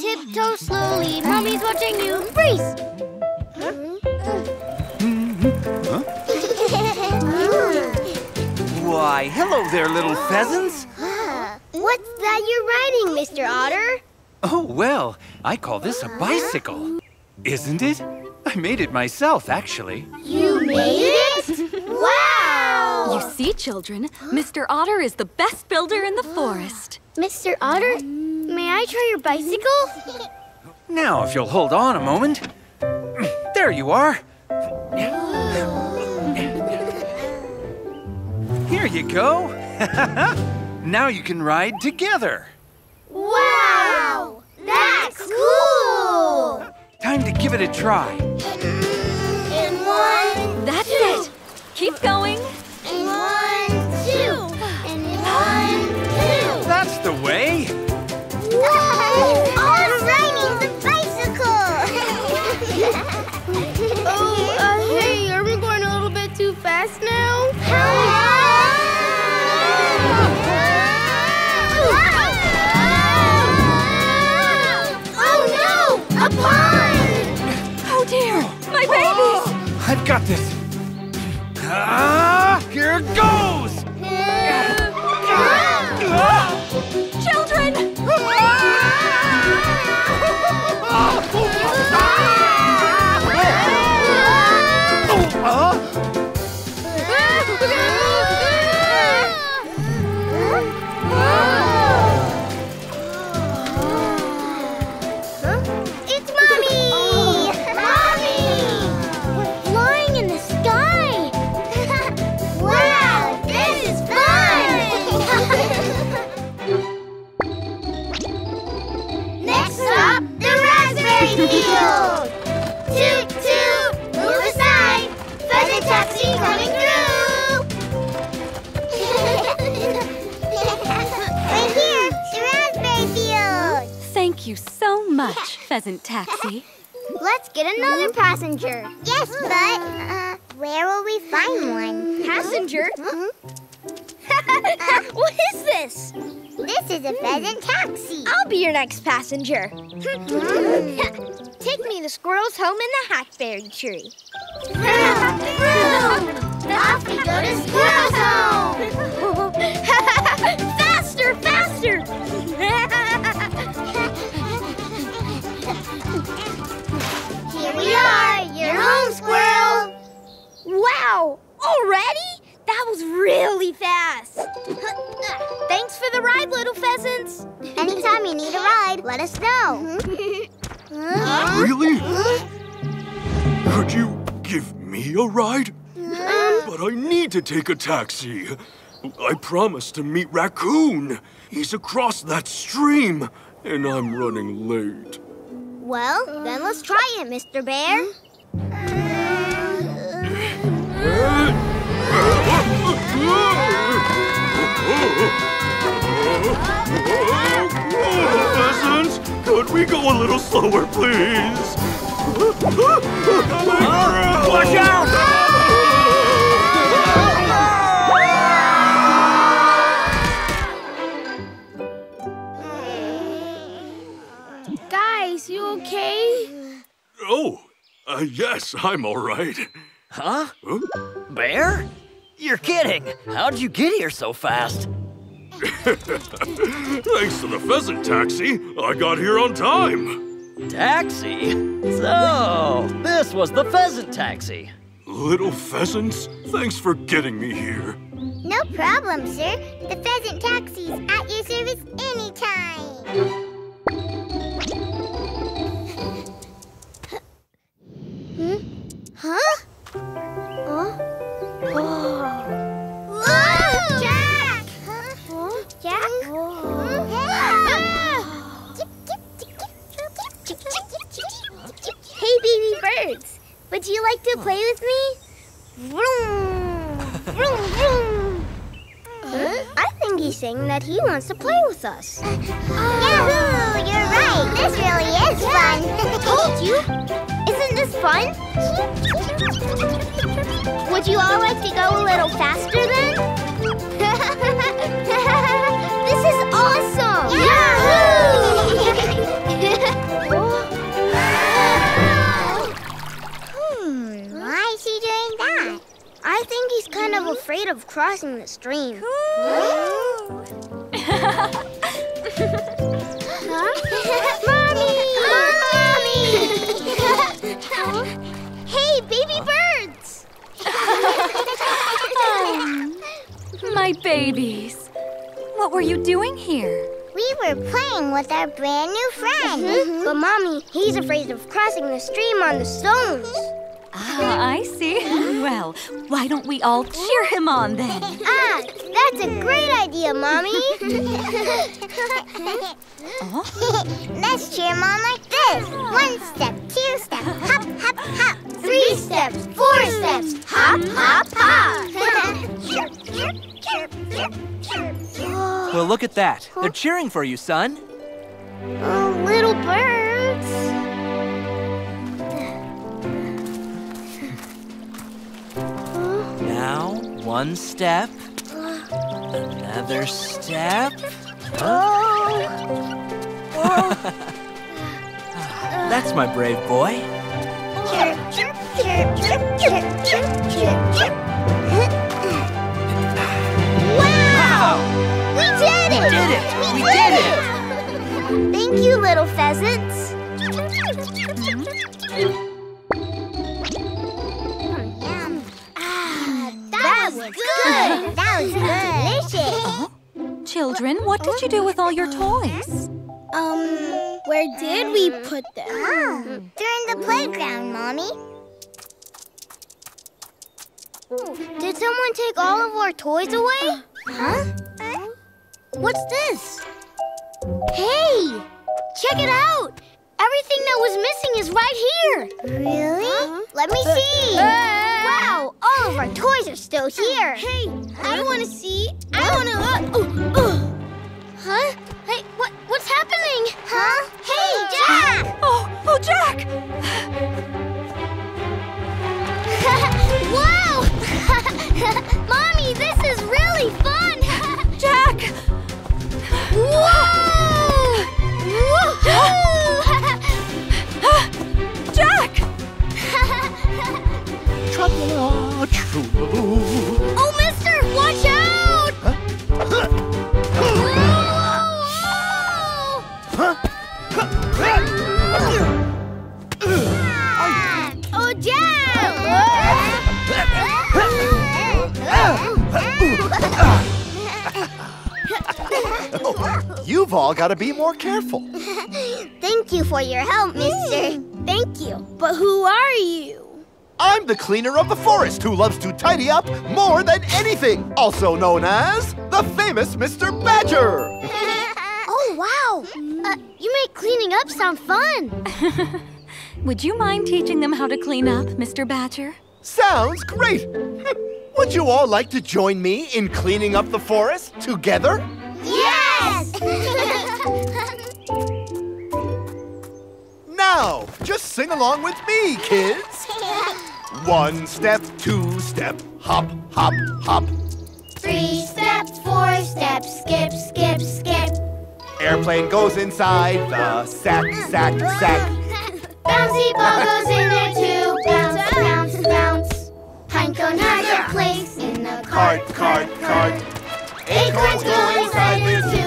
Tiptoe slowly. Mommy's watching you. Freeze! Why, hello there, little pheasants. What's that you're riding, Mr. Otter? Oh, well, I call this a bicycle. Isn't it? I made it myself, actually. You made it? Wow! You see, children, Mr. Otter is the best builder in the forest. Mr. Otter, may I try your bicycle? Now, if you'll hold on a moment. There you are. Here you go. now you can ride together. Wow! That's cool! Time to give it a try. And one, That's it. Keep going. and one, two, and one, two. That's the way. Got this. Ah, here it goes. Much, Pheasant Taxi. Let's get another passenger. Yes, but uh, where will we find one? Passenger? Hmm? Uh, what is this? This is a pheasant taxi. I'll be your next passenger. Hmm? Take me to Squirrel's home in the hackberry tree. Off we go to Squirrel's home. Wow! Already? That was really fast. Thanks for the ride, little pheasants. Anytime you need a ride, let us know. Really? Could you give me a ride? Um, but I need to take a taxi. I promised to meet Raccoon. He's across that stream, and I'm running late. Well, then let's try it, Mr. Bear. Hmm? Pheasants, could we go a little slower, please? Watch out! Guys, you okay? Oh, uh, yes, I'm all right. Huh? Huh? Bear? You're kidding. How'd you get here so fast? Thanks to the pheasant taxi, I got here on time. Taxi? So, this was the pheasant taxi. Little pheasants, thanks for getting me here. No problem, sir. The pheasant taxi's at your service anytime. hmm? Huh? Huh? Whoa! Jack! Huh? Jack? Hey, baby birds. Would you like to play with me? Vroom! Vroom, vroom! Huh? I think he's saying that he wants to play with us. Yahoo! You're right. This really is fun. Told you. Isn't this fun? Would you all like to go a little faster then? this is awesome! hmm, why is he doing that? I think he's kind of afraid of crossing the stream. My babies. What were you doing here? We were playing with our brand new friend. But Mommy, he's afraid of crossing the stream on the stones. Ah, I see. Well, why don't we all cheer him on then? Ah, that's a great idea, Mommy. Let's cheer him on like this. One step, two step, hop, hop, hop. Three steps, four steps, hop, look at that. They're cheering for you, son. Oh, little birds. Now, one step. Another step. Oh. oh. That's my brave boy. Did it! did it! We did it! Thank you, little pheasants. Ah, that was good. That was delicious. Children, what did you do with all your toys? Um, where did we put them? During the playground, Mommy. Did someone take all of our toys away? Huh? What's this? Hey! Check it out! Everything that was missing is right here! Really? Let me uh, see! Uh. Wow! All of our toys are still here! Hey! I want to see! I want to... Uh, oh, oh, Huh? Hey, what, what's happening? Huh? Hey, uh. Jack! Oh, oh, Jack! Oh, mister, watch out! Oh, Jack! You've all got to be more careful. Thank you for your help, mister. Mm. Thank you. But who are you? I'm the cleaner of the forest who loves to tidy up more than anything, also known as the famous Mr. Badger. oh, wow. Uh, you make cleaning up sound fun. Would you mind teaching them how to clean up, Mr. Badger? Sounds great. Would you all like to join me in cleaning up the forest together? Yes! Now, just sing along with me, kids. One step, two step, hop, hop, hop. Three steps, four steps, skip, skip, skip. Airplane goes inside the sack, sack, sack. Bouncy ball goes in there too. Bounce, bounce, bounce. Pinecone has a place in the Cart, cart, cart. Acorns go inside there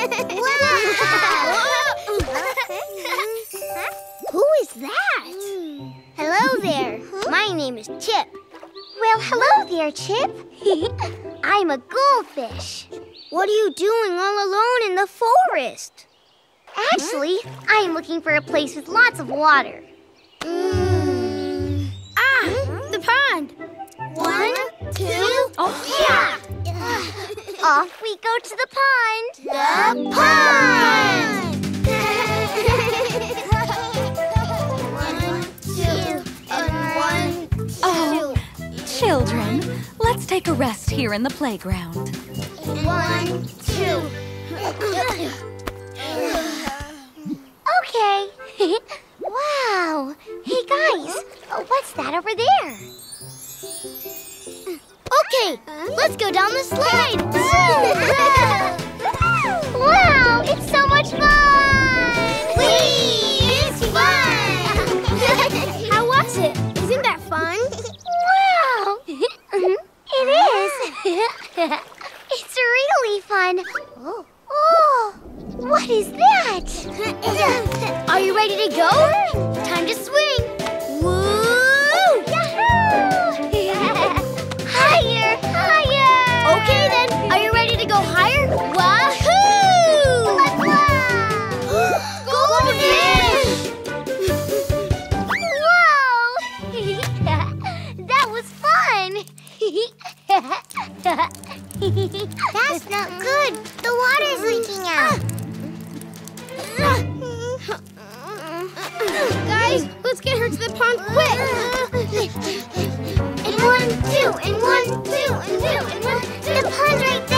Who is that? Hello there. My name is Chip. Well, hello there, Chip. I'm a goldfish. What are you doing all alone in the forest? Actually, I am looking for a place with lots of water. Ah, the pond. One, two, Oh, yeah. Off we go to the pond. The pond. one, two, and one, two. Oh. Children, let's take a rest here in the playground. One, two. okay. wow. Hey, guys. What's that over there? easy. Let's go down the slide. wow, it's so much fun. Whee! towards the pond quick. and one, two, and one, two, and two, and one, two. The pond, right